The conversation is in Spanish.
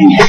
Oh,